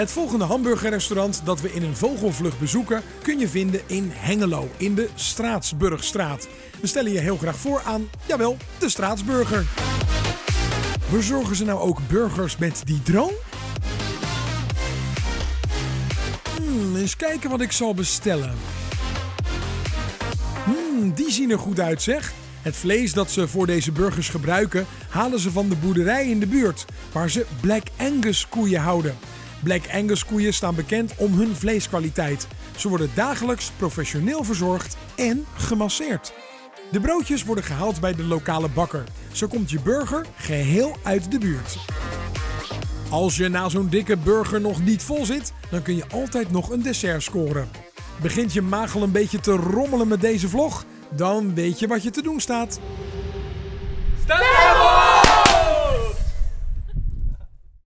Het volgende hamburgerrestaurant dat we in een vogelvlucht bezoeken kun je vinden in Hengelo in de Straatsburgstraat. We stellen je heel graag voor aan, jawel, de Straatsburger. Bezorgen ze nou ook burgers met die drone? Hmm, eens kijken wat ik zal bestellen. Hmm, die zien er goed uit zeg. Het vlees dat ze voor deze burgers gebruiken halen ze van de boerderij in de buurt, waar ze Black Angus koeien houden. Black Angus koeien staan bekend om hun vleeskwaliteit. Ze worden dagelijks professioneel verzorgd en gemasseerd. De broodjes worden gehaald bij de lokale bakker. Zo komt je burger geheel uit de buurt. Als je na zo'n dikke burger nog niet vol zit, dan kun je altijd nog een dessert scoren. Begint je maag al een beetje te rommelen met deze vlog? Dan weet je wat je te doen staat.